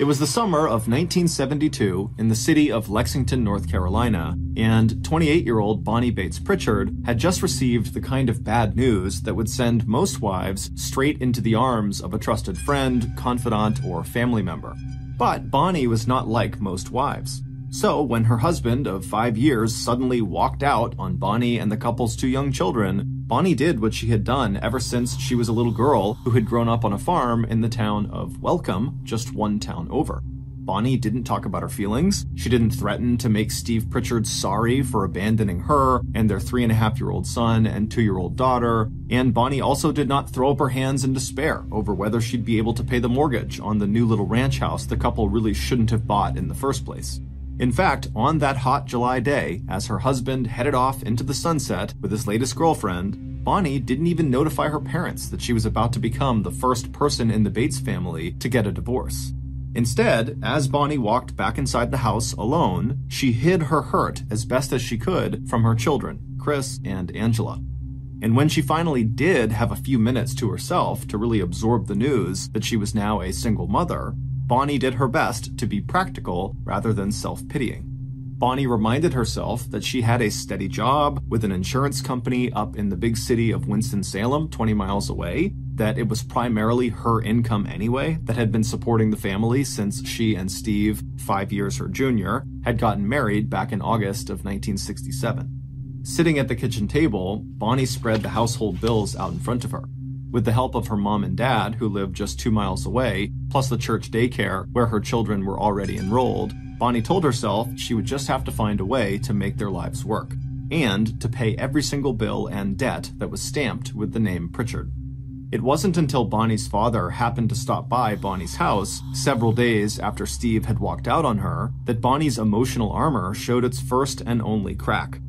It was the summer of 1972 in the city of Lexington, North Carolina, and 28 year old Bonnie Bates Pritchard had just received the kind of bad news that would send most wives straight into the arms of a trusted friend, confidant, or family member. But Bonnie was not like most wives. So, when her husband of five years suddenly walked out on Bonnie and the couple's two young children, Bonnie did what she had done ever since she was a little girl who had grown up on a farm in the town of Welcome, just one town over. Bonnie didn't talk about her feelings. She didn't threaten to make Steve Pritchard sorry for abandoning her and their three and a half year old son and two year old daughter. And Bonnie also did not throw up her hands in despair over whether she'd be able to pay the mortgage on the new little ranch house the couple really shouldn't have bought in the first place. In fact, on that hot July day, as her husband headed off into the sunset with his latest girlfriend, Bonnie didn't even notify her parents that she was about to become the first person in the Bates family to get a divorce. Instead, as Bonnie walked back inside the house alone, she hid her hurt as best as she could from her children, Chris and Angela. And when she finally did have a few minutes to herself to really absorb the news that she was now a single mother, Bonnie did her best to be practical rather than self pitying. Bonnie reminded herself that she had a steady job with an insurance company up in the big city of Winston-Salem, 20 miles away, that it was primarily her income anyway that had been supporting the family since she and Steve, five years her junior, had gotten married back in August of 1967. Sitting at the kitchen table, Bonnie spread the household bills out in front of her. With the help of her mom and dad, who lived just two miles away, plus the church daycare where her children were already enrolled, Bonnie told herself she would just have to find a way to make their lives work, and to pay every single bill and debt that was stamped with the name Pritchard. It wasn't until Bonnie's father happened to stop by Bonnie's house several days after Steve had walked out on her that Bonnie's emotional armor showed its first and only crack.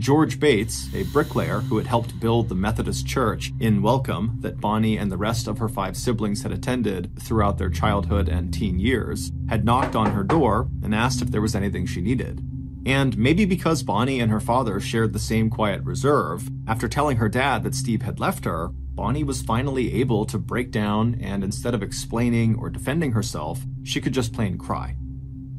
George Bates, a bricklayer who had helped build the Methodist church in Welcome that Bonnie and the rest of her five siblings had attended throughout their childhood and teen years, had knocked on her door and asked if there was anything she needed. And maybe because Bonnie and her father shared the same quiet reserve, after telling her dad that Steve had left her, Bonnie was finally able to break down and instead of explaining or defending herself, she could just plain cry.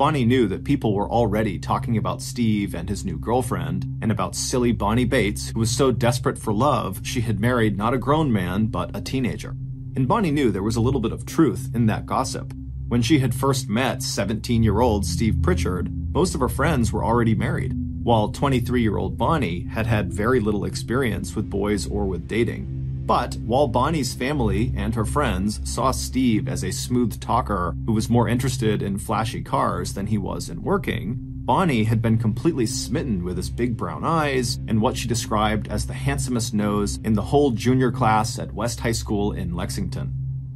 Bonnie knew that people were already talking about Steve and his new girlfriend, and about silly Bonnie Bates, who was so desperate for love she had married not a grown man, but a teenager. And Bonnie knew there was a little bit of truth in that gossip. When she had first met 17 year old Steve Pritchard, most of her friends were already married, while 23 year old Bonnie had had very little experience with boys or with dating. But while Bonnie's family and her friends saw Steve as a smooth talker who was more interested in flashy cars than he was in working, Bonnie had been completely smitten with his big brown eyes and what she described as the handsomest nose in the whole junior class at West High School in Lexington.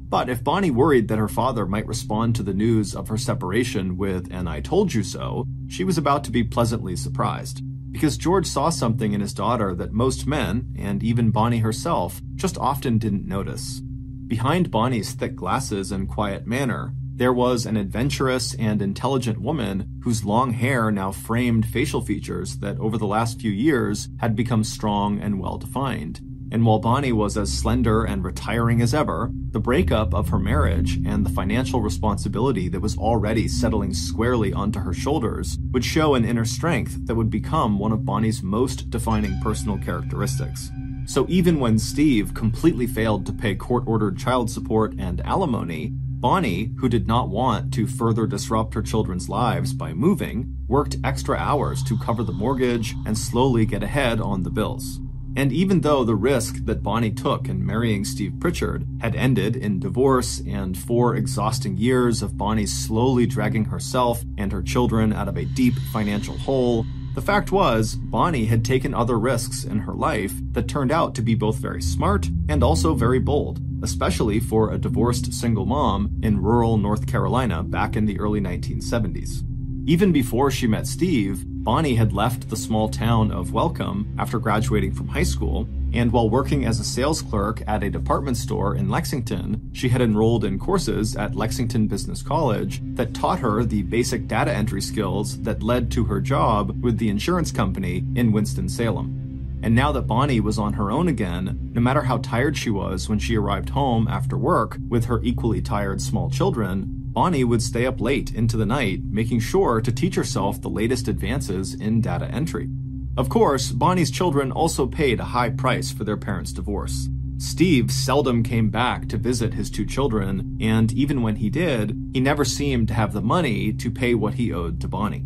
But if Bonnie worried that her father might respond to the news of her separation with an I told you so, she was about to be pleasantly surprised because George saw something in his daughter that most men, and even Bonnie herself, just often didn't notice. Behind Bonnie's thick glasses and quiet manner, there was an adventurous and intelligent woman whose long hair now framed facial features that over the last few years had become strong and well defined. And while Bonnie was as slender and retiring as ever, the breakup of her marriage and the financial responsibility that was already settling squarely onto her shoulders would show an inner strength that would become one of Bonnie's most defining personal characteristics. So even when Steve completely failed to pay court ordered child support and alimony, Bonnie, who did not want to further disrupt her children's lives by moving, worked extra hours to cover the mortgage and slowly get ahead on the bills. And even though the risk that Bonnie took in marrying Steve Pritchard had ended in divorce and four exhausting years of Bonnie slowly dragging herself and her children out of a deep financial hole, the fact was, Bonnie had taken other risks in her life that turned out to be both very smart and also very bold, especially for a divorced single mom in rural North Carolina back in the early 1970s. Even before she met Steve, Bonnie had left the small town of Welcome after graduating from high school, and while working as a sales clerk at a department store in Lexington, she had enrolled in courses at Lexington Business College that taught her the basic data entry skills that led to her job with the insurance company in Winston-Salem. And now that Bonnie was on her own again, no matter how tired she was when she arrived home after work with her equally tired small children, Bonnie would stay up late into the night, making sure to teach herself the latest advances in data entry. Of course, Bonnie's children also paid a high price for their parents' divorce. Steve seldom came back to visit his two children, and even when he did, he never seemed to have the money to pay what he owed to Bonnie.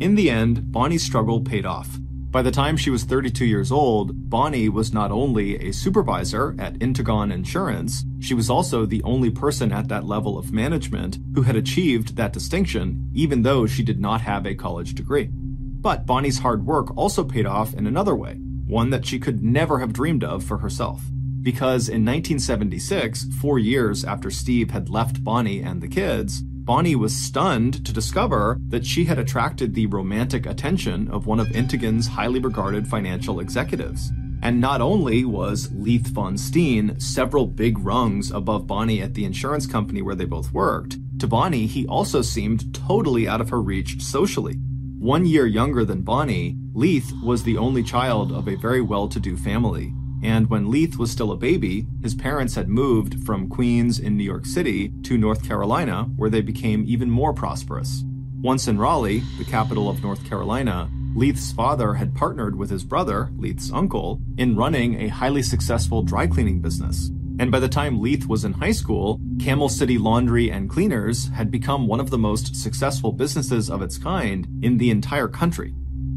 In the end, Bonnie's struggle paid off. By the time she was 32 years old, Bonnie was not only a supervisor at Integon Insurance, she was also the only person at that level of management who had achieved that distinction, even though she did not have a college degree. But Bonnie's hard work also paid off in another way, one that she could never have dreamed of for herself. Because in 1976, four years after Steve had left Bonnie and the kids, Bonnie was stunned to discover that she had attracted the romantic attention of one of Integon's highly regarded financial executives. And not only was Lieth Von Stein several big rungs above Bonnie at the insurance company where they both worked, to Bonnie he also seemed totally out of her reach socially. One year younger than Bonnie, Lieth was the only child of a very well-to-do family, and when Lieth was still a baby, his parents had moved from Queens in New York City to North Carolina, where they became even more prosperous. Once in Raleigh, the capital of North Carolina, Lieth's father had partnered with his brother, Lieth's uncle, in running a highly successful dry cleaning business. And by the time Lieth was in high school, Camel City Laundry and Cleaners had become one of the most successful businesses of its kind in the entire country.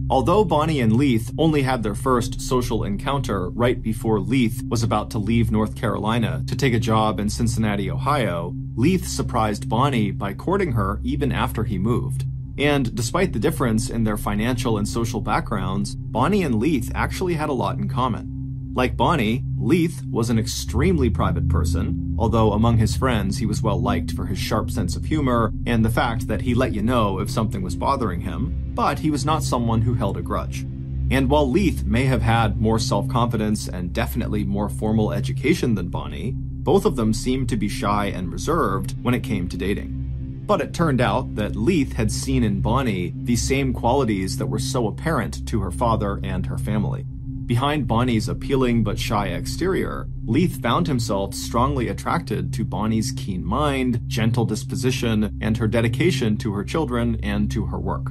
Although Bonnie and Lieth only had their first social encounter right before Lieth was about to leave North Carolina to take a job in Cincinnati, Ohio, Lieth surprised Bonnie by courting her even after he moved. And despite the difference in their financial and social backgrounds, Bonnie and Lieth actually had a lot in common. Like Bonnie, Lieth was an extremely private person, although among his friends he was well liked for his sharp sense of humor and the fact that he let you know if something was bothering him, but he was not someone who held a grudge. And while Lieth may have had more self-confidence and definitely more formal education than Bonnie, both of them seemed to be shy and reserved when it came to dating. But it turned out that Lieth had seen in Bonnie the same qualities that were so apparent to her father and her family. Behind Bonnie's appealing but shy exterior, Lieth found himself strongly attracted to Bonnie's keen mind, gentle disposition, and her dedication to her children and to her work.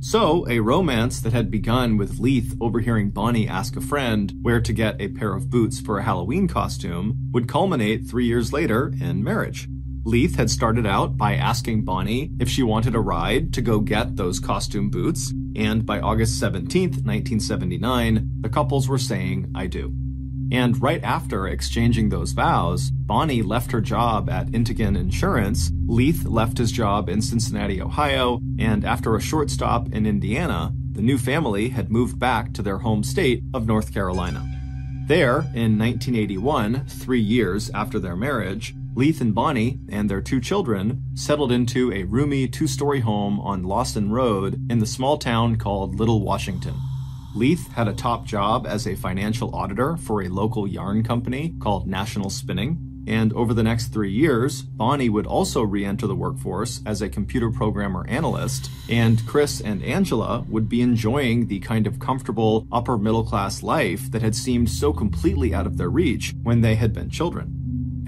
So, a romance that had begun with Lieth overhearing Bonnie ask a friend where to get a pair of boots for a Halloween costume would culminate three years later in marriage. Lieth had started out by asking Bonnie if she wanted a ride to go get those costume boots, and by August 17, 1979, the couples were saying, I do. And right after exchanging those vows, Bonnie left her job at Integon Insurance, Lieth left his job in Cincinnati, Ohio, and after a short stop in Indiana, the new family had moved back to their home state of North Carolina. There, in 1981, three years after their marriage, Lieth and Bonnie and their two children settled into a roomy two-story home on Lawson Road in the small town called Little Washington. Lieth had a top job as a financial auditor for a local yarn company called National Spinning, and over the next three years, Bonnie would also re-enter the workforce as a computer programmer analyst, and Chris and Angela would be enjoying the kind of comfortable upper middle class life that had seemed so completely out of their reach when they had been children.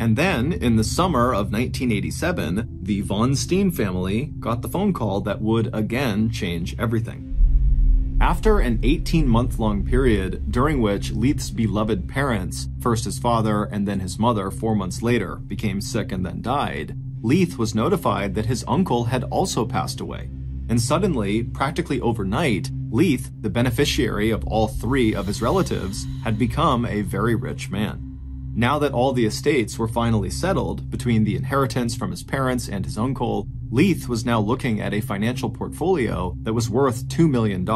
And then, in the summer of 1987, the Von Stein family got the phone call that would again change everything. After an 18 month long period during which Lieth's beloved parents, first his father and then his mother four months later, became sick and then died, Lieth was notified that his uncle had also passed away. And suddenly, practically overnight, Lieth, the beneficiary of all three of his relatives, had become a very rich man. Now that all the estates were finally settled between the inheritance from his parents and his uncle, Lieth was now looking at a financial portfolio that was worth $2 million,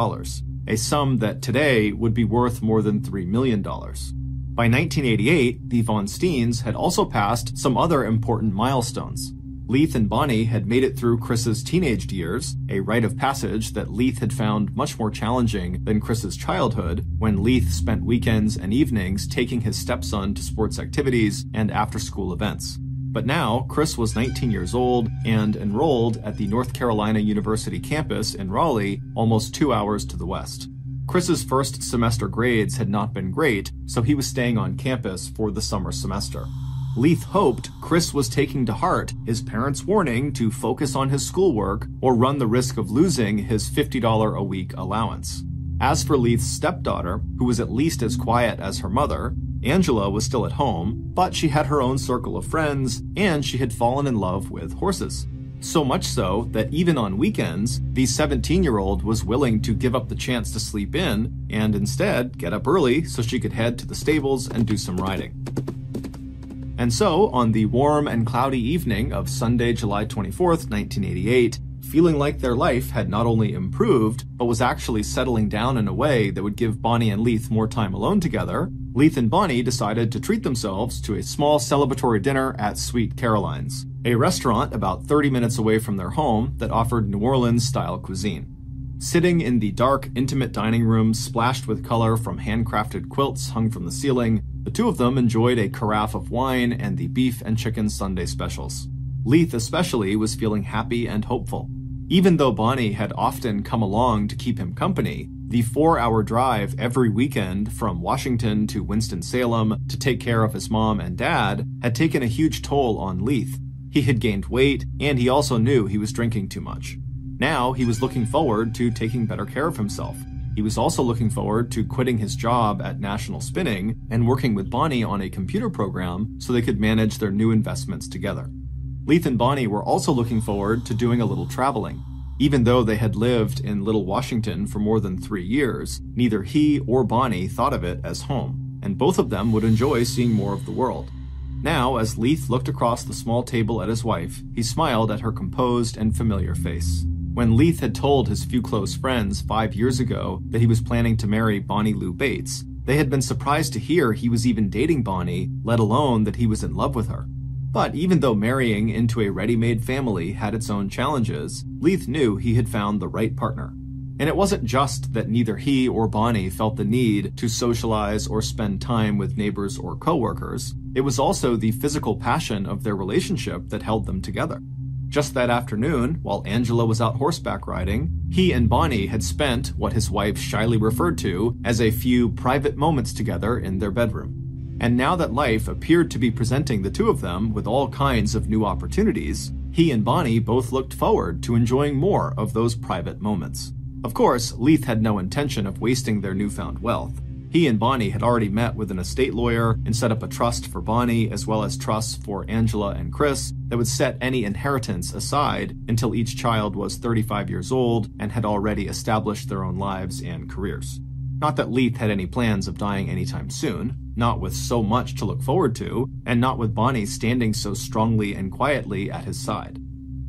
a sum that today would be worth more than $3 million. By 1988, the Von Steins had also passed some other important milestones. Lieth and Bonnie had made it through Chris's teenage years, a rite of passage that Lieth had found much more challenging than Chris's childhood, when Lieth spent weekends and evenings taking his stepson to sports activities and after-school events. But now, Chris was 19 years old and enrolled at the North Carolina University campus in Raleigh, almost two hours to the west. Chris's first semester grades had not been great, so he was staying on campus for the summer semester. Lieth hoped Chris was taking to heart his parents' warning to focus on his schoolwork or run the risk of losing his $50 a week allowance. As for Lieth's stepdaughter, who was at least as quiet as her mother, Angela was still at home, but she had her own circle of friends, and she had fallen in love with horses. So much so that even on weekends, the 17 year old was willing to give up the chance to sleep in and instead get up early so she could head to the stables and do some riding. And so, on the warm and cloudy evening of Sunday, July 24th, 1988, feeling like their life had not only improved, but was actually settling down in a way that would give Bonnie and Lieth more time alone together, Lieth and Bonnie decided to treat themselves to a small celebratory dinner at Sweet Caroline's, a restaurant about 30 minutes away from their home that offered New Orleans style cuisine. Sitting in the dark, intimate dining room splashed with color from handcrafted quilts hung from the ceiling, the two of them enjoyed a carafe of wine and the beef and chicken Sunday specials. Lieth especially was feeling happy and hopeful. Even though Bonnie had often come along to keep him company, the four hour drive every weekend from Washington to Winston-Salem to take care of his mom and dad had taken a huge toll on Lieth. He had gained weight, and he also knew he was drinking too much. Now he was looking forward to taking better care of himself. He was also looking forward to quitting his job at National Spinning and working with Bonnie on a computer program so they could manage their new investments together. Lieth and Bonnie were also looking forward to doing a little traveling. Even though they had lived in Little Washington for more than three years, neither he or Bonnie thought of it as home, and both of them would enjoy seeing more of the world. Now, as Lieth looked across the small table at his wife, he smiled at her composed and familiar face. When Lieth had told his few close friends five years ago that he was planning to marry Bonnie Lou Bates, they had been surprised to hear he was even dating Bonnie, let alone that he was in love with her. But even though marrying into a ready made family had its own challenges, Lieth knew he had found the right partner. And it wasn't just that neither he or Bonnie felt the need to socialize or spend time with neighbors or coworkers, it was also the physical passion of their relationship that held them together. Just that afternoon, while Angela was out horseback riding, he and Bonnie had spent what his wife shyly referred to as a few private moments together in their bedroom. And now that life appeared to be presenting the two of them with all kinds of new opportunities, he and Bonnie both looked forward to enjoying more of those private moments. Of course, Lieth had no intention of wasting their newfound wealth. He and Bonnie had already met with an estate lawyer and set up a trust for Bonnie as well as trusts for Angela and Chris that would set any inheritance aside until each child was 35 years old and had already established their own lives and careers. Not that Lieth had any plans of dying anytime soon, not with so much to look forward to, and not with Bonnie standing so strongly and quietly at his side.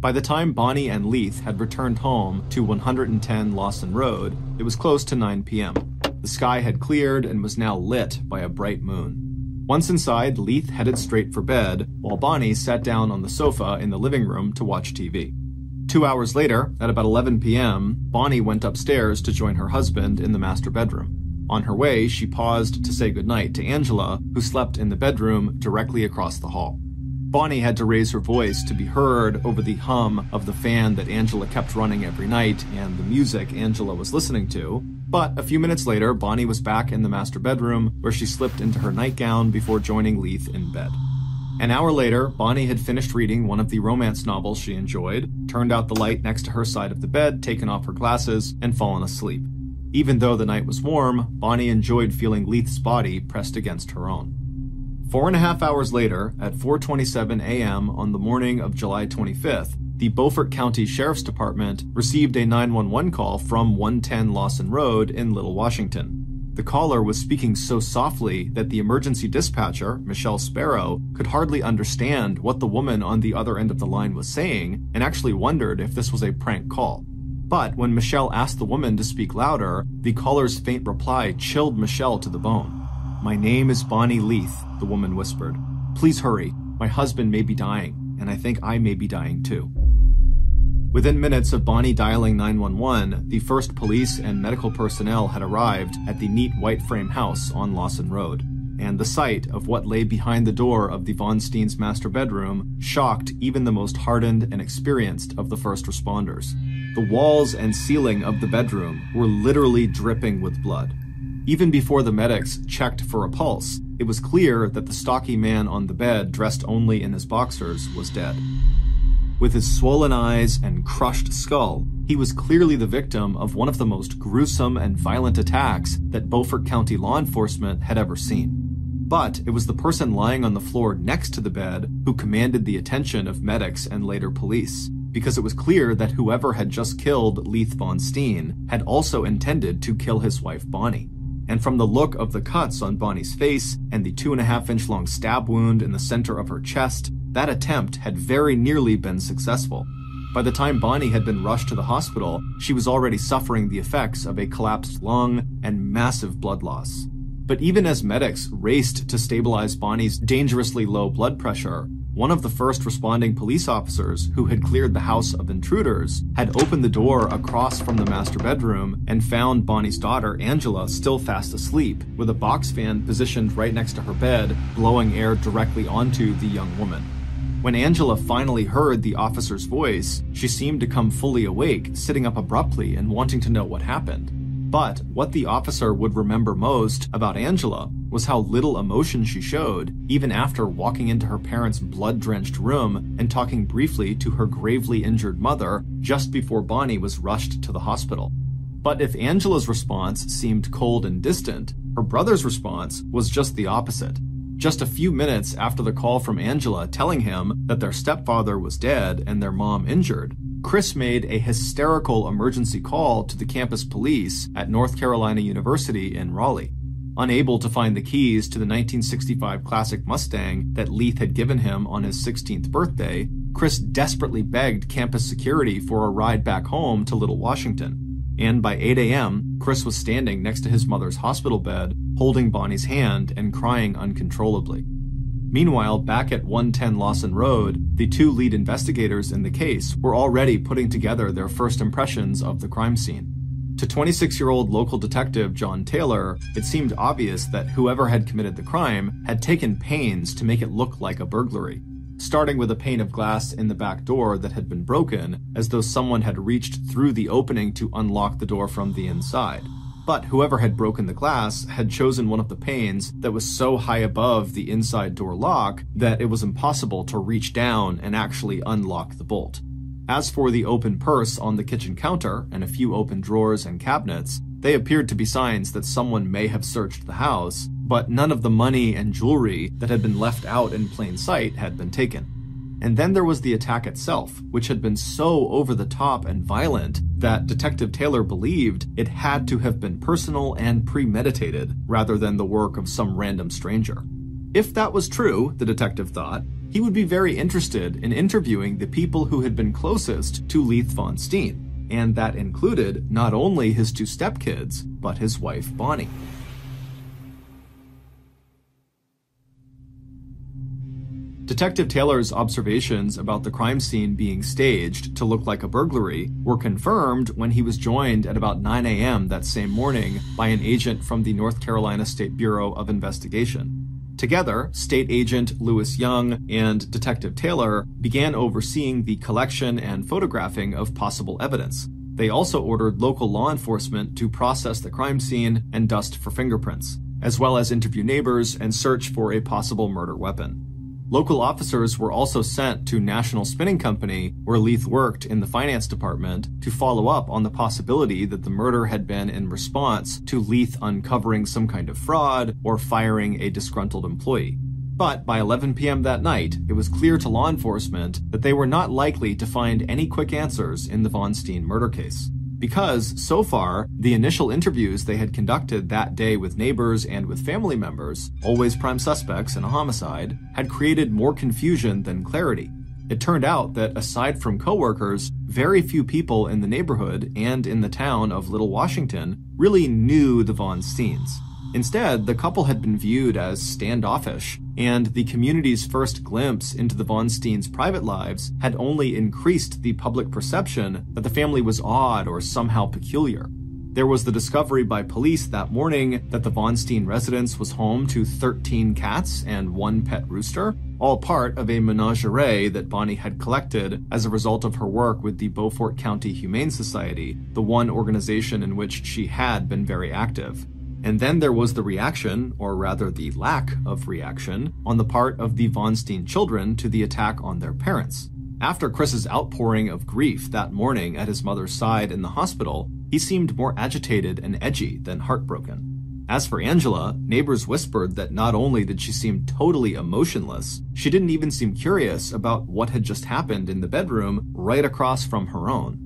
By the time Bonnie and Lieth had returned home to 110 Lawson Road, it was close to 9 p.m. The sky had cleared and was now lit by a bright moon. Once inside, Lieth headed straight for bed, while Bonnie sat down on the sofa in the living room to watch TV. Two hours later, at about 11 p.m., Bonnie went upstairs to join her husband in the master bedroom. On her way, she paused to say goodnight to Angela, who slept in the bedroom directly across the hall. Bonnie had to raise her voice to be heard over the hum of the fan that Angela kept running every night and the music Angela was listening to, but a few minutes later, Bonnie was back in the master bedroom, where she slipped into her nightgown before joining Lieth in bed. An hour later, Bonnie had finished reading one of the romance novels she enjoyed, turned out the light next to her side of the bed, taken off her glasses, and fallen asleep. Even though the night was warm, Bonnie enjoyed feeling Lieth's body pressed against her own. Four and a half hours later, at 4:27 a.m. on the morning of July 25th, the Beaufort County Sheriff's Department received a 911 call from 110 Lawson Road in Little Washington. The caller was speaking so softly that the emergency dispatcher, Michelle Sparrow, could hardly understand what the woman on the other end of the line was saying and actually wondered if this was a prank call. But when Michelle asked the woman to speak louder, the caller's faint reply chilled Michelle to the bone. My name is Bonnie Leith, the woman whispered. Please hurry. My husband may be dying, and I think I may be dying too. Within minutes of Bonnie dialing 911, the first police and medical personnel had arrived at the neat white frame house on Lawson Road, and the sight of what lay behind the door of the Von Stein's master bedroom shocked even the most hardened and experienced of the first responders. The walls and ceiling of the bedroom were literally dripping with blood. Even before the medics checked for a pulse, it was clear that the stocky man on the bed, dressed only in his boxers, was dead. With his swollen eyes and crushed skull, he was clearly the victim of one of the most gruesome and violent attacks that Beaufort County law enforcement had ever seen. But it was the person lying on the floor next to the bed who commanded the attention of medics and later police, because it was clear that whoever had just killed Lieth Von Stein had also intended to kill his wife Bonnie and from the look of the cuts on Bonnie's face and the two and a half inch long stab wound in the center of her chest, that attempt had very nearly been successful. By the time Bonnie had been rushed to the hospital, she was already suffering the effects of a collapsed lung and massive blood loss. But even as medics raced to stabilize Bonnie's dangerously low blood pressure, one of the first responding police officers who had cleared the house of intruders had opened the door across from the master bedroom and found Bonnie's daughter, Angela, still fast asleep, with a box fan positioned right next to her bed, blowing air directly onto the young woman. When Angela finally heard the officer's voice, she seemed to come fully awake, sitting up abruptly and wanting to know what happened. But what the officer would remember most about Angela was how little emotion she showed, even after walking into her parents' blood drenched room and talking briefly to her gravely injured mother just before Bonnie was rushed to the hospital. But if Angela's response seemed cold and distant, her brother's response was just the opposite. Just a few minutes after the call from Angela telling him that their stepfather was dead and their mom injured, Chris made a hysterical emergency call to the campus police at North Carolina University in Raleigh. Unable to find the keys to the 1965 classic Mustang that Lieth had given him on his 16th birthday, Chris desperately begged campus security for a ride back home to Little Washington. And by 8 a.m., Chris was standing next to his mother's hospital bed, holding Bonnie's hand and crying uncontrollably. Meanwhile, back at 110 Lawson Road, the two lead investigators in the case were already putting together their first impressions of the crime scene. To 26 year old local detective John Taylor, it seemed obvious that whoever had committed the crime had taken pains to make it look like a burglary, starting with a pane of glass in the back door that had been broken, as though someone had reached through the opening to unlock the door from the inside. But whoever had broken the glass had chosen one of the panes that was so high above the inside door lock that it was impossible to reach down and actually unlock the bolt. As for the open purse on the kitchen counter and a few open drawers and cabinets, they appeared to be signs that someone may have searched the house, but none of the money and jewelry that had been left out in plain sight had been taken. And then there was the attack itself, which had been so over the top and violent that Detective Taylor believed it had to have been personal and premeditated rather than the work of some random stranger. If that was true, the detective thought, he would be very interested in interviewing the people who had been closest to Lieth von Stein, and that included not only his two stepkids, but his wife Bonnie. Detective Taylor's observations about the crime scene being staged to look like a burglary were confirmed when he was joined at about 9 a.m. that same morning by an agent from the North Carolina State Bureau of Investigation. Together, State Agent Lewis Young and Detective Taylor began overseeing the collection and photographing of possible evidence. They also ordered local law enforcement to process the crime scene and dust for fingerprints, as well as interview neighbors and search for a possible murder weapon. Local officers were also sent to National Spinning Company, where Lieth worked in the finance department, to follow up on the possibility that the murder had been in response to Leith uncovering some kind of fraud or firing a disgruntled employee. But by 11 p.m. that night, it was clear to law enforcement that they were not likely to find any quick answers in the Von Stein murder case because so far, the initial interviews they had conducted that day with neighbors and with family members, always prime suspects in a homicide, had created more confusion than clarity. It turned out that aside from coworkers, very few people in the neighborhood and in the town of Little Washington really knew the Von Steins. Instead, the couple had been viewed as standoffish, and the community's first glimpse into the Von Steins' private lives had only increased the public perception that the family was odd or somehow peculiar. There was the discovery by police that morning that the Von Stein residence was home to 13 cats and one pet rooster, all part of a menagerie that Bonnie had collected as a result of her work with the Beaufort County Humane Society, the one organization in which she had been very active. And then there was the reaction, or rather the lack of reaction, on the part of the Von Stein children to the attack on their parents. After Chris's outpouring of grief that morning at his mother's side in the hospital, he seemed more agitated and edgy than heartbroken. As for Angela, neighbors whispered that not only did she seem totally emotionless, she didn't even seem curious about what had just happened in the bedroom right across from her own.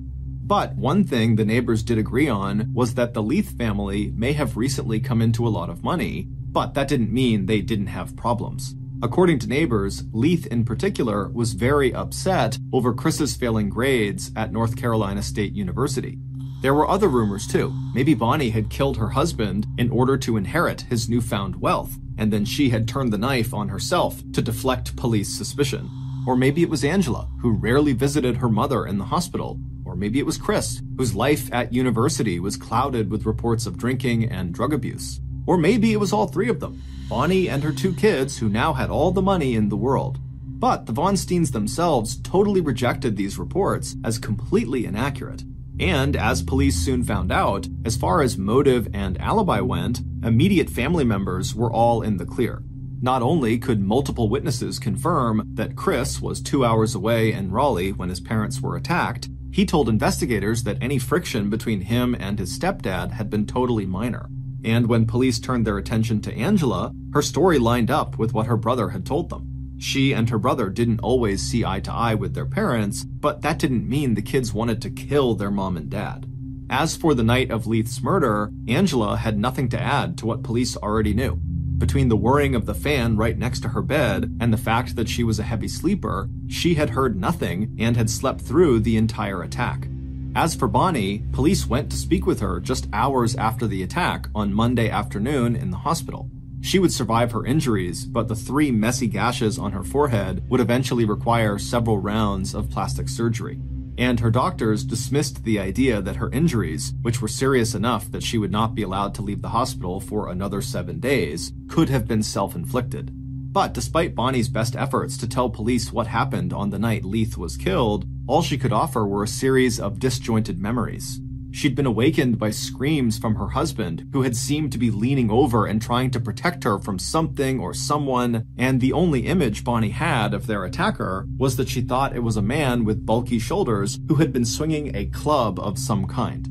But one thing the neighbors did agree on was that the Lieth family may have recently come into a lot of money, but that didn't mean they didn't have problems. According to neighbors, Lieth in particular was very upset over Chris's failing grades at North Carolina State University. There were other rumors too. Maybe Bonnie had killed her husband in order to inherit his newfound wealth, and then she had turned the knife on herself to deflect police suspicion. Or maybe it was Angela, who rarely visited her mother in the hospital. Maybe it was Chris, whose life at university was clouded with reports of drinking and drug abuse. Or maybe it was all three of them Bonnie and her two kids, who now had all the money in the world. But the Von Steins themselves totally rejected these reports as completely inaccurate. And as police soon found out, as far as motive and alibi went, immediate family members were all in the clear. Not only could multiple witnesses confirm that Chris was two hours away in Raleigh when his parents were attacked, he told investigators that any friction between him and his stepdad had been totally minor. And when police turned their attention to Angela, her story lined up with what her brother had told them. She and her brother didn't always see eye to eye with their parents, but that didn't mean the kids wanted to kill their mom and dad. As for the night of Lieth's murder, Angela had nothing to add to what police already knew. Between the whirring of the fan right next to her bed and the fact that she was a heavy sleeper, she had heard nothing and had slept through the entire attack. As for Bonnie, police went to speak with her just hours after the attack on Monday afternoon in the hospital. She would survive her injuries, but the three messy gashes on her forehead would eventually require several rounds of plastic surgery. And her doctors dismissed the idea that her injuries, which were serious enough that she would not be allowed to leave the hospital for another seven days, could have been self inflicted. But despite Bonnie's best efforts to tell police what happened on the night Lieth was killed, all she could offer were a series of disjointed memories. She'd been awakened by screams from her husband, who had seemed to be leaning over and trying to protect her from something or someone, and the only image Bonnie had of their attacker was that she thought it was a man with bulky shoulders who had been swinging a club of some kind.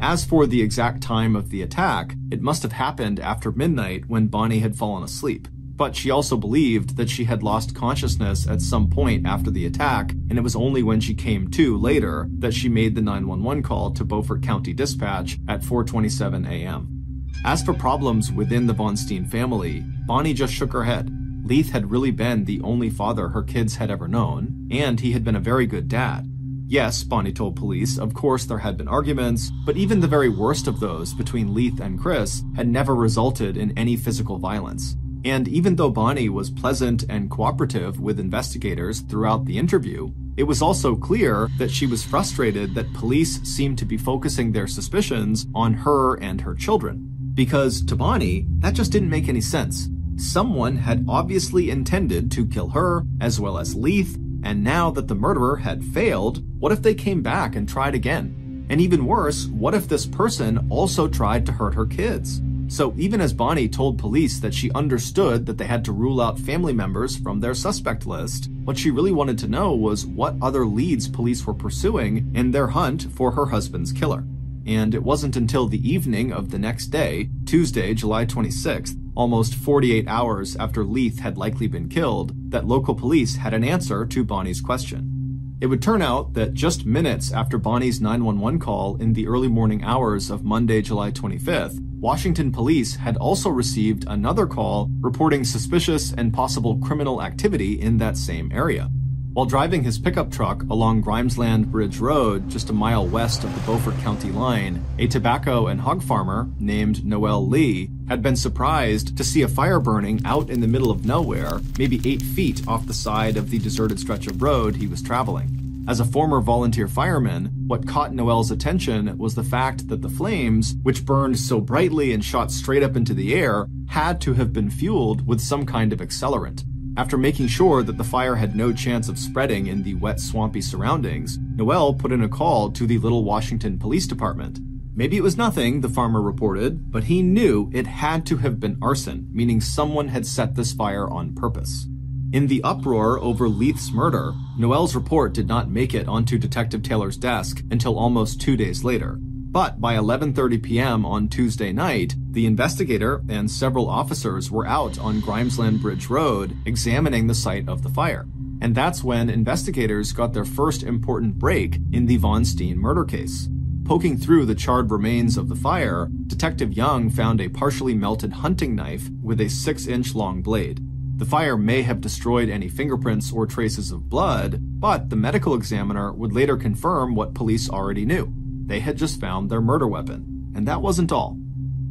As for the exact time of the attack, it must have happened after midnight when Bonnie had fallen asleep but she also believed that she had lost consciousness at some point after the attack, and it was only when she came to later that she made the 911 call to Beaufort County Dispatch at 4:27 a.m. As for problems within the Von Stein family, Bonnie just shook her head. Lieth had really been the only father her kids had ever known, and he had been a very good dad. Yes, Bonnie told police, of course there had been arguments, but even the very worst of those between Lieth and Chris had never resulted in any physical violence. And even though Bonnie was pleasant and cooperative with investigators throughout the interview, it was also clear that she was frustrated that police seemed to be focusing their suspicions on her and her children. Because to Bonnie, that just didn't make any sense. Someone had obviously intended to kill her, as well as Lieth, and now that the murderer had failed, what if they came back and tried again? And even worse, what if this person also tried to hurt her kids? So even as Bonnie told police that she understood that they had to rule out family members from their suspect list, what she really wanted to know was what other leads police were pursuing in their hunt for her husband's killer. And it wasn't until the evening of the next day, Tuesday, July 26th, almost 48 hours after Lieth had likely been killed, that local police had an answer to Bonnie's question. It would turn out that just minutes after Bonnie's 911 call in the early morning hours of Monday, July 25th, Washington police had also received another call reporting suspicious and possible criminal activity in that same area. While driving his pickup truck along Grimesland Bridge Road, just a mile west of the Beaufort County line, a tobacco and hog farmer named Noel Lee had been surprised to see a fire burning out in the middle of nowhere, maybe eight feet off the side of the deserted stretch of road he was traveling. As a former volunteer fireman, what caught Noel's attention was the fact that the flames, which burned so brightly and shot straight up into the air, had to have been fueled with some kind of accelerant. After making sure that the fire had no chance of spreading in the wet, swampy surroundings, Noel put in a call to the Little Washington Police Department. Maybe it was nothing, the farmer reported, but he knew it had to have been arson, meaning someone had set this fire on purpose. In the uproar over Lieth's murder, Noel's report did not make it onto Detective Taylor's desk until almost two days later. But by 11:30 p.m. on Tuesday night, the investigator and several officers were out on Grimesland Bridge Road examining the site of the fire. And that's when investigators got their first important break in the Von Stein murder case. Poking through the charred remains of the fire, Detective Young found a partially melted hunting knife with a 6-inch long blade. The fire may have destroyed any fingerprints or traces of blood, but the medical examiner would later confirm what police already knew they had just found their murder weapon. And that wasn't all.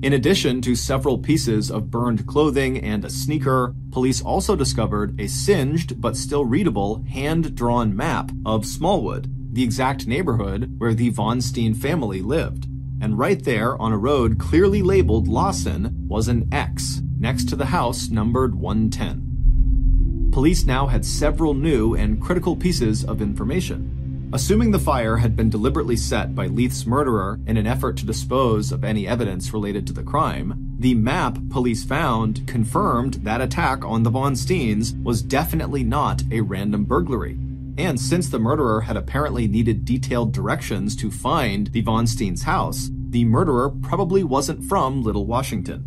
In addition to several pieces of burned clothing and a sneaker, police also discovered a singed but still readable hand drawn map of Smallwood, the exact neighborhood where the Von Stein family lived. And right there on a road clearly labeled Lawson was an X next to the house numbered 110. Police now had several new and critical pieces of information. Assuming the fire had been deliberately set by Lieth's murderer in an effort to dispose of any evidence related to the crime, the map police found confirmed that attack on the Von Steins was definitely not a random burglary. And since the murderer had apparently needed detailed directions to find the Von Steins' house, the murderer probably wasn't from Little Washington.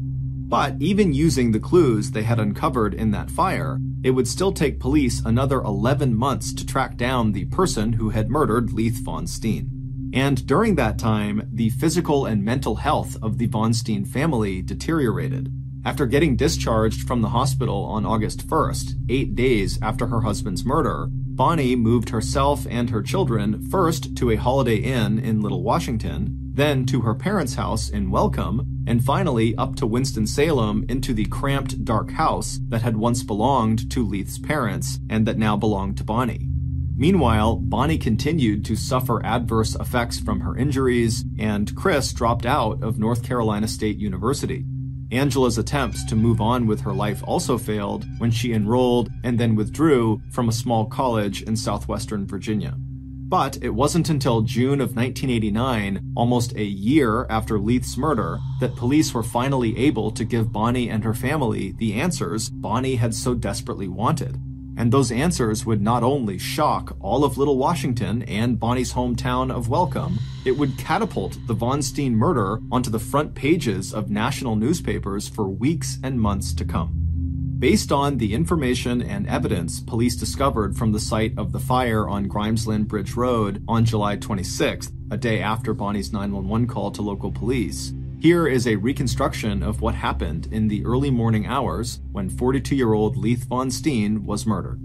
But even using the clues they had uncovered in that fire, it would still take police another 11 months to track down the person who had murdered Lieth Von Stein. And during that time, the physical and mental health of the Von Stein family deteriorated. After getting discharged from the hospital on August 1st, eight days after her husband's murder, Bonnie moved herself and her children first to a Holiday Inn in Little Washington, then to her parents' house in Welcome, and finally up to Winston-Salem into the cramped, dark house that had once belonged to Lieth's parents and that now belonged to Bonnie. Meanwhile, Bonnie continued to suffer adverse effects from her injuries, and Chris dropped out of North Carolina State University. Angela's attempts to move on with her life also failed when she enrolled and then withdrew from a small college in southwestern Virginia. But it wasn't until June of 1989, almost a year after Lieth's murder, that police were finally able to give Bonnie and her family the answers Bonnie had so desperately wanted. And those answers would not only shock all of Little Washington and Bonnie's hometown of Welcome, it would catapult the Von Stein murder onto the front pages of national newspapers for weeks and months to come. Based on the information and evidence police discovered from the site of the fire on Grimesland Bridge Road on July 26th, a day after Bonnie's 911 call to local police, here is a reconstruction of what happened in the early morning hours when 42 year old Lieth Von Stein was murdered.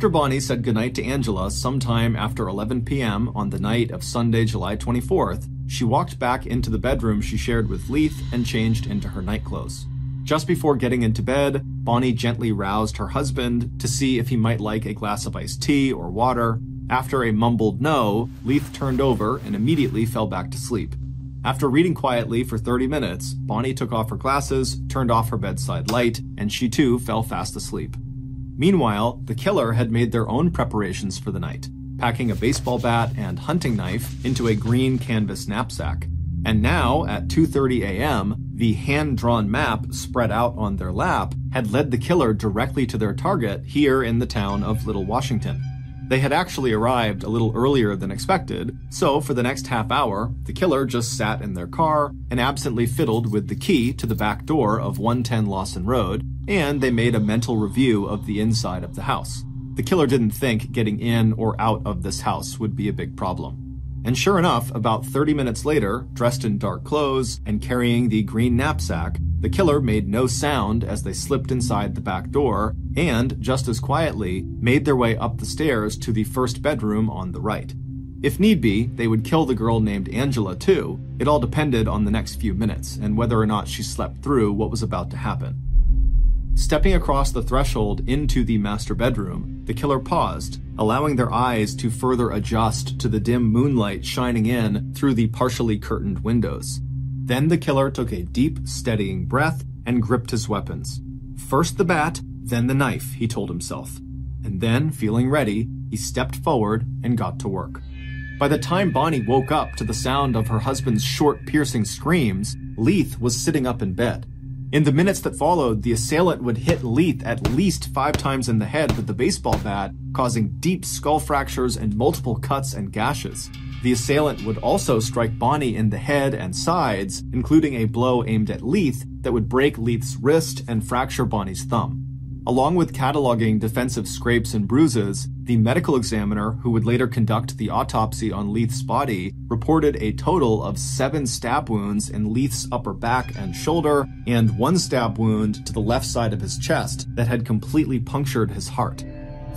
After Bonnie said goodnight to Angela sometime after 11 p.m. on the night of Sunday, July 24th, she walked back into the bedroom she shared with Lieth and changed into her nightclothes. Just before getting into bed, Bonnie gently roused her husband to see if he might like a glass of iced tea or water. After a mumbled no, Lieth turned over and immediately fell back to sleep. After reading quietly for 30 minutes, Bonnie took off her glasses, turned off her bedside light, and she too fell fast asleep. Meanwhile, the killer had made their own preparations for the night, packing a baseball bat and hunting knife into a green canvas knapsack. And now, at 2:30 a.m., the hand-drawn map spread out on their lap had led the killer directly to their target here in the town of Little Washington. They had actually arrived a little earlier than expected, so for the next half hour, the killer just sat in their car and absently fiddled with the key to the back door of 110 Lawson Road, and they made a mental review of the inside of the house. The killer didn't think getting in or out of this house would be a big problem. And sure enough, about 30 minutes later, dressed in dark clothes and carrying the green knapsack, the killer made no sound as they slipped inside the back door and, just as quietly, made their way up the stairs to the first bedroom on the right. If need be, they would kill the girl named Angela too. It all depended on the next few minutes and whether or not she slept through what was about to happen. Stepping across the threshold into the master bedroom, the killer paused, allowing their eyes to further adjust to the dim moonlight shining in through the partially curtained windows. Then the killer took a deep, steadying breath and gripped his weapons. First the bat, then the knife, he told himself. And then, feeling ready, he stepped forward and got to work. By the time Bonnie woke up to the sound of her husband's short, piercing screams, Lieth was sitting up in bed. In the minutes that followed, the assailant would hit Lieth at least five times in the head with the baseball bat, causing deep skull fractures and multiple cuts and gashes. The assailant would also strike Bonnie in the head and sides, including a blow aimed at Lieth that would break Lieth's wrist and fracture Bonnie's thumb. Along with cataloging defensive scrapes and bruises, the medical examiner who would later conduct the autopsy on Lieth's body reported a total of seven stab wounds in Lieth's upper back and shoulder, and one stab wound to the left side of his chest that had completely punctured his heart.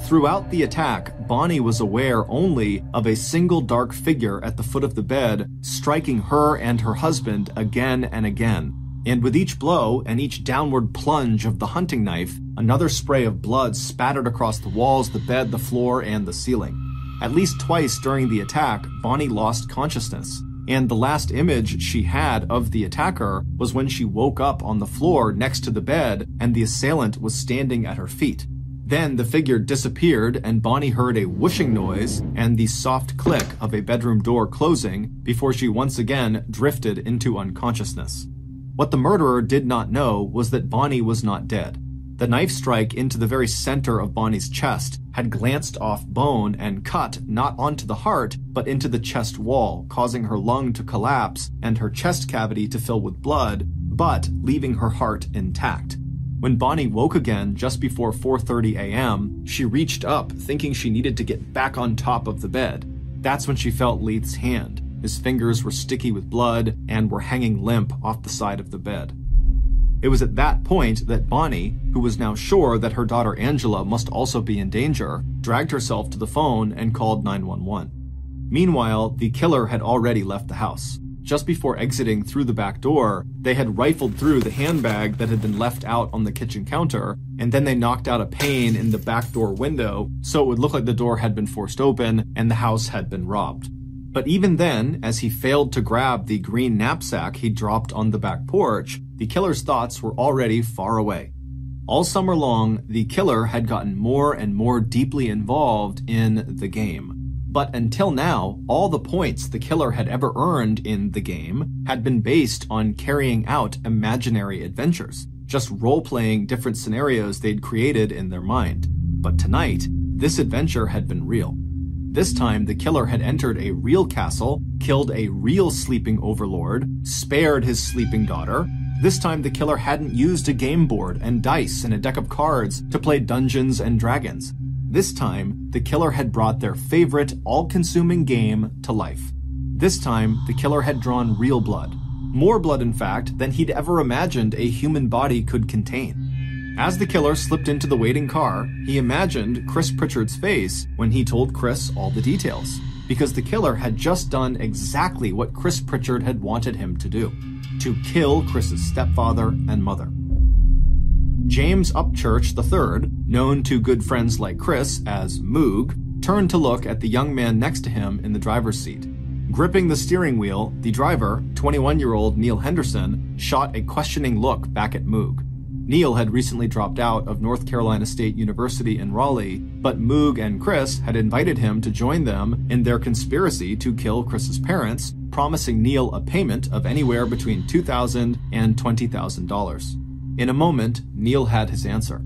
Throughout the attack, Bonnie was aware only of a single dark figure at the foot of the bed, striking her and her husband again and again. And with each blow and each downward plunge of the hunting knife, another spray of blood spattered across the walls, the bed, the floor, and the ceiling. At least twice during the attack, Bonnie lost consciousness. And the last image she had of the attacker was when she woke up on the floor next to the bed and the assailant was standing at her feet. Then the figure disappeared, and Bonnie heard a whooshing noise and the soft click of a bedroom door closing before she once again drifted into unconsciousness. What the murderer did not know was that Bonnie was not dead. The knife strike into the very center of Bonnie's chest had glanced off bone and cut not onto the heart, but into the chest wall, causing her lung to collapse and her chest cavity to fill with blood, but leaving her heart intact. When Bonnie woke again just before 4:30 a.m., she reached up thinking she needed to get back on top of the bed. That's when she felt Lieth's hand. His fingers were sticky with blood and were hanging limp off the side of the bed. It was at that point that Bonnie, who was now sure that her daughter Angela must also be in danger, dragged herself to the phone and called 911. Meanwhile, the killer had already left the house. Just before exiting through the back door, they had rifled through the handbag that had been left out on the kitchen counter, and then they knocked out a pane in the back door window so it would look like the door had been forced open and the house had been robbed. But even then, as he failed to grab the green knapsack he dropped on the back porch, the killer's thoughts were already far away. All summer long, the killer had gotten more and more deeply involved in the game. But until now, all the points the killer had ever earned in the game had been based on carrying out imaginary adventures, just role playing different scenarios they'd created in their mind. But tonight, this adventure had been real. This time, the killer had entered a real castle, killed a real sleeping overlord, spared his sleeping daughter. This time, the killer hadn't used a game board and dice and a deck of cards to play Dungeons and Dragons. This time, the killer had brought their favorite, all consuming game to life. This time, the killer had drawn real blood. More blood, in fact, than he'd ever imagined a human body could contain. As the killer slipped into the waiting car, he imagined Chris Pritchard's face when he told Chris all the details. Because the killer had just done exactly what Chris Pritchard had wanted him to do to kill Chris's stepfather and mother. James Upchurch III, known to good friends like Chris as Moog, turned to look at the young man next to him in the driver's seat. Gripping the steering wheel, the driver, 21 year old Neil Henderson, shot a questioning look back at Moog. Neil had recently dropped out of North Carolina State University in Raleigh, but Moog and Chris had invited him to join them in their conspiracy to kill Chris's parents, promising Neil a payment of anywhere between $2,000 and $20,000. In a moment, Neil had his answer.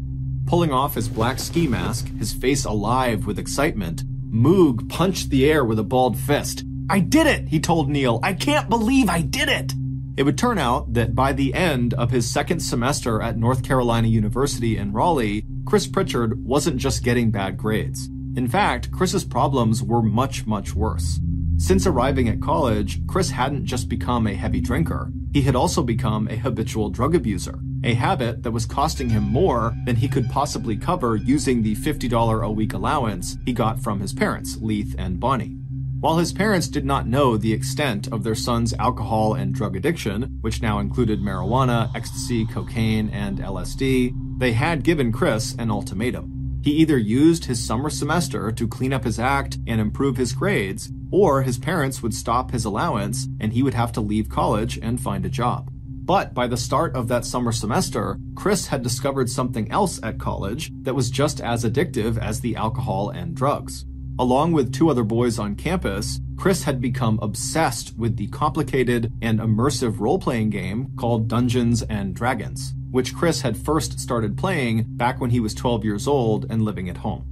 Pulling off his black ski mask, his face alive with excitement, Moog punched the air with a balled fist. I did it, he told Neil. I can't believe I did it. It would turn out that by the end of his second semester at North Carolina University in Raleigh, Chris Pritchard wasn't just getting bad grades. In fact, Chris's problems were much, much worse. Since arriving at college, Chris hadn't just become a heavy drinker, he had also become a habitual drug abuser, a habit that was costing him more than he could possibly cover using the $50 a week allowance he got from his parents, Lieth and Bonnie. While his parents did not know the extent of their son's alcohol and drug addiction, which now included marijuana, ecstasy, cocaine, and LSD, they had given Chris an ultimatum. He either used his summer semester to clean up his act and improve his grades, or his parents would stop his allowance and he would have to leave college and find a job. But by the start of that summer semester, Chris had discovered something else at college that was just as addictive as the alcohol and drugs. Along with two other boys on campus, Chris had become obsessed with the complicated and immersive role playing game called Dungeons and Dragons, which Chris had first started playing back when he was 12 years old and living at home.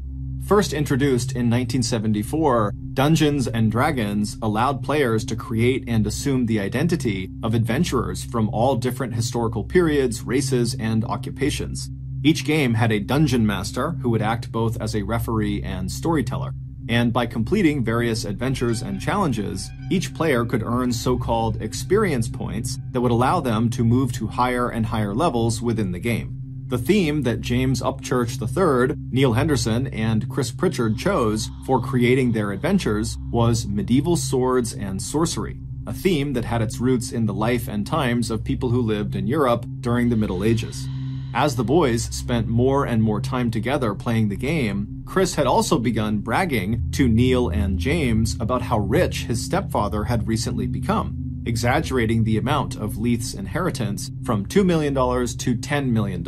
First introduced in 1974, Dungeons and Dragons allowed players to create and assume the identity of adventurers from all different historical periods, races, and occupations. Each game had a dungeon master who would act both as a referee and storyteller and by completing various adventures and challenges, each player could earn so-called experience points that would allow them to move to higher and higher levels within the game. The theme that James Upchurch III, Neil Henderson, and Chris Pritchard chose for creating their adventures was medieval swords and sorcery, a theme that had its roots in the life and times of people who lived in Europe during the Middle Ages. As the boys spent more and more time together playing the game, Chris had also begun bragging to Neil and James about how rich his stepfather had recently become, exaggerating the amount of Lieth's inheritance from $2 million to $10 million.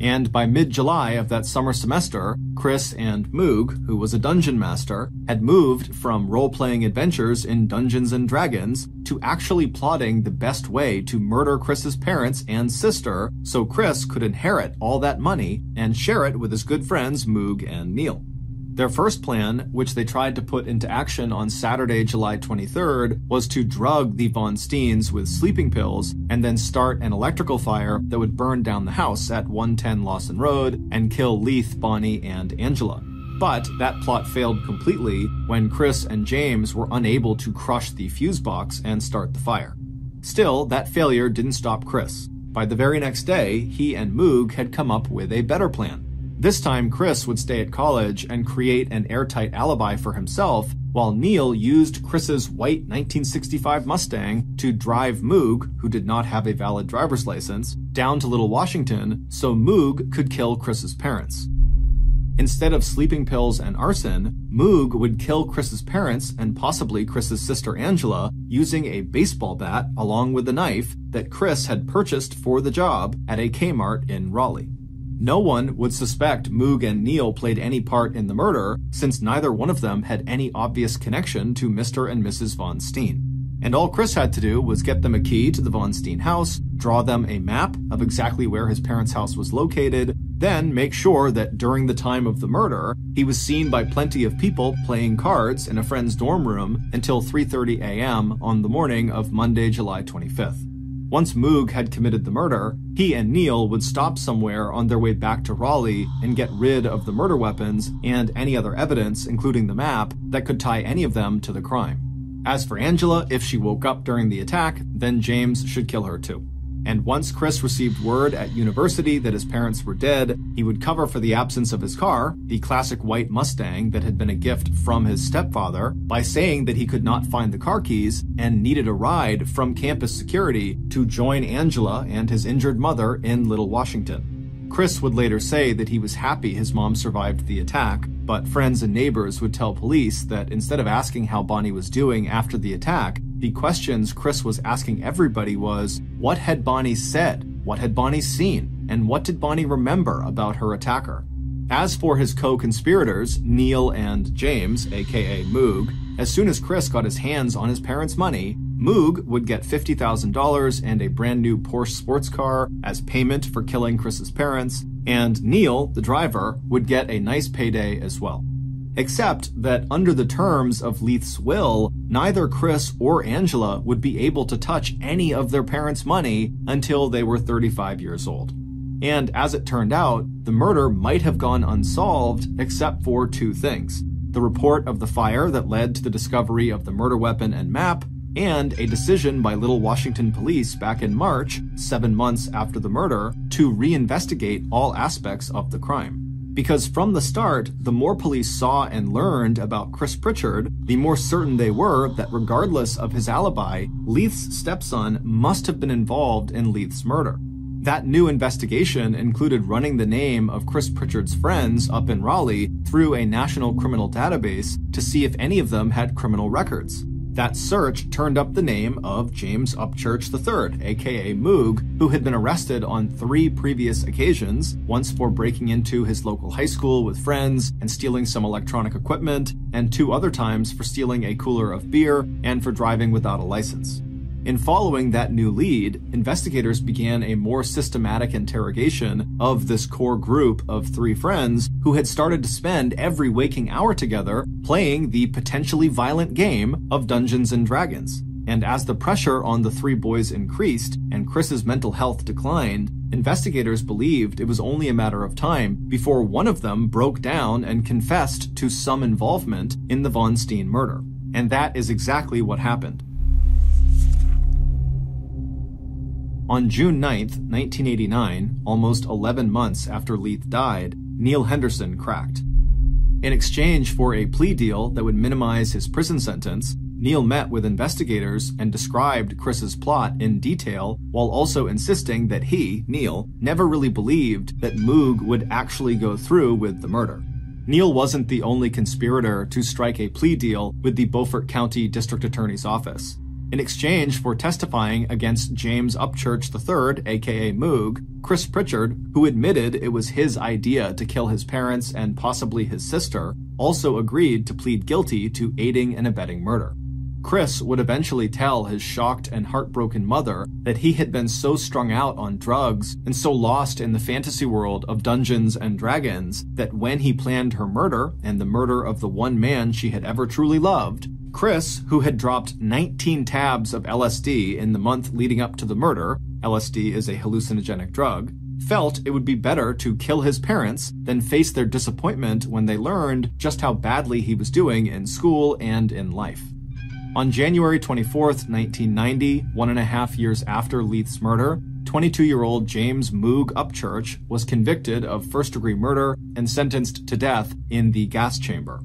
And by mid-July of that summer semester, Chris and Moog, who was a dungeon master, had moved from role-playing adventures in Dungeons and Dragons to actually plotting the best way to murder Chris's parents and sister so Chris could inherit all that money and share it with his good friends Moog and Neil. Their first plan, which they tried to put into action on Saturday, July 23rd, was to drug the Von Steins with sleeping pills and then start an electrical fire that would burn down the house at 110 Lawson Road and kill Lieth, Bonnie, and Angela. But that plot failed completely when Chris and James were unable to crush the fuse box and start the fire. Still, that failure didn't stop Chris. By the very next day, he and Moog had come up with a better plan. This time, Chris would stay at college and create an airtight alibi for himself, while Neil used Chris's white 1965 Mustang to drive Moog, who did not have a valid driver's license, down to Little Washington so Moog could kill Chris's parents. Instead of sleeping pills and arson, Moog would kill Chris's parents and possibly Chris's sister Angela using a baseball bat along with a knife that Chris had purchased for the job at a Kmart in Raleigh. No one would suspect Moog and Neil played any part in the murder, since neither one of them had any obvious connection to Mr. and Mrs. Von Stein. And all Chris had to do was get them a key to the Von Stein house, draw them a map of exactly where his parents' house was located, then make sure that during the time of the murder, he was seen by plenty of people playing cards in a friend's dorm room until 3:30 a.m. on the morning of Monday, July 25th. Once Moog had committed the murder, he and Neil would stop somewhere on their way back to Raleigh and get rid of the murder weapons and any other evidence, including the map, that could tie any of them to the crime. As for Angela, if she woke up during the attack, then James should kill her too. And once Chris received word at university that his parents were dead, he would cover for the absence of his car, the classic white Mustang that had been a gift from his stepfather, by saying that he could not find the car keys and needed a ride from campus security to join Angela and his injured mother in Little Washington. Chris would later say that he was happy his mom survived the attack, but friends and neighbors would tell police that instead of asking how Bonnie was doing after the attack, the questions Chris was asking everybody was, what had Bonnie said? What had Bonnie seen? And what did Bonnie remember about her attacker? As for his co-conspirators, Neil and James, aka Moog, as soon as Chris got his hands on his parents' money, Moog would get $50,000 and a brand new Porsche sports car as payment for killing Chris's parents, and Neil, the driver, would get a nice payday as well except that under the terms of Lieth's will, neither Chris or Angela would be able to touch any of their parents' money until they were 35 years old. And as it turned out, the murder might have gone unsolved except for two things the report of the fire that led to the discovery of the murder weapon and map, and a decision by Little Washington police back in March, seven months after the murder, to reinvestigate all aspects of the crime. Because from the start, the more police saw and learned about Chris Pritchard, the more certain they were that regardless of his alibi, Lieth's stepson must have been involved in Lieth's murder. That new investigation included running the name of Chris Pritchard's friends up in Raleigh through a national criminal database to see if any of them had criminal records. That search turned up the name of James Upchurch III, aka Moog, who had been arrested on three previous occasions once for breaking into his local high school with friends and stealing some electronic equipment, and two other times for stealing a cooler of beer and for driving without a license. In following that new lead, investigators began a more systematic interrogation of this core group of three friends who had started to spend every waking hour together playing the potentially violent game of Dungeons and Dragons. And as the pressure on the three boys increased and Chris's mental health declined, investigators believed it was only a matter of time before one of them broke down and confessed to some involvement in the Von Stein murder. And that is exactly what happened. On June 9, 1989, almost 11 months after Lieth died, Neil Henderson cracked. In exchange for a plea deal that would minimize his prison sentence, Neil met with investigators and described Chris's plot in detail while also insisting that he, Neil, never really believed that Moog would actually go through with the murder. Neil wasn't the only conspirator to strike a plea deal with the Beaufort County District Attorney's Office. In exchange for testifying against James Upchurch III, aka Moog, Chris Pritchard, who admitted it was his idea to kill his parents and possibly his sister, also agreed to plead guilty to aiding and abetting murder. Chris would eventually tell his shocked and heartbroken mother that he had been so strung out on drugs and so lost in the fantasy world of Dungeons and Dragons that when he planned her murder and the murder of the one man she had ever truly loved, Chris, who had dropped 19 tabs of LSD in the month leading up to the murder, LSD is a hallucinogenic drug, felt it would be better to kill his parents than face their disappointment when they learned just how badly he was doing in school and in life. On January 24, 1990, one and a half years after Lieth's murder, 22 year old James Moog Upchurch was convicted of first degree murder and sentenced to death in the gas chamber.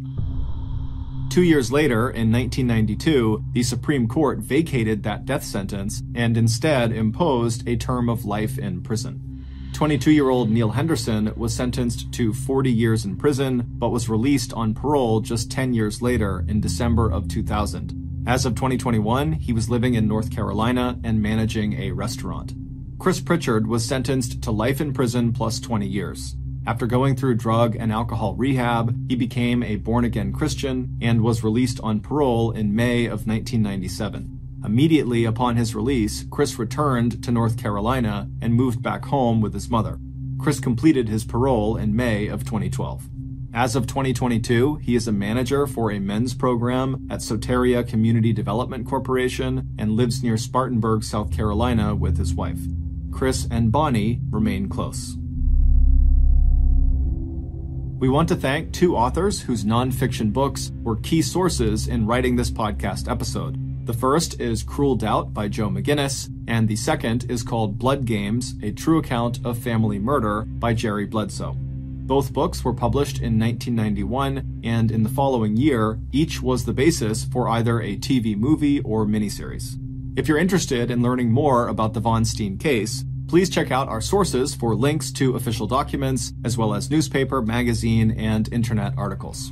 Two years later, in 1992, the Supreme Court vacated that death sentence and instead imposed a term of life in prison. 22 year old Neil Henderson was sentenced to 40 years in prison, but was released on parole just 10 years later in December of 2000. As of 2021, he was living in North Carolina and managing a restaurant. Chris Pritchard was sentenced to life in prison plus 20 years. After going through drug and alcohol rehab, he became a born again Christian and was released on parole in May of 1997. Immediately upon his release, Chris returned to North Carolina and moved back home with his mother. Chris completed his parole in May of 2012. As of 2022, he is a manager for a men's program at Soteria Community Development Corporation and lives near Spartanburg, South Carolina with his wife. Chris and Bonnie remain close. We want to thank two authors whose nonfiction books were key sources in writing this podcast episode. The first is Cruel Doubt by Joe McGinniss, and the second is called Blood Games A True Account of Family Murder by Jerry Bledsoe. Both books were published in 1991, and in the following year, each was the basis for either a TV movie or miniseries. If you're interested in learning more about the Von Stein case, Please check out our sources for links to official documents, as well as newspaper, magazine, and internet articles.